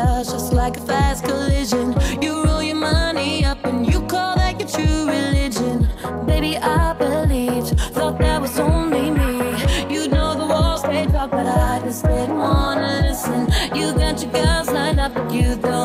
Just like a fast collision. You roll your money up and you call that your true religion. Baby, I believed, thought that was only me. You know the walls they talk, but I just didn't wanna listen. You got your girls lined up, but you don't.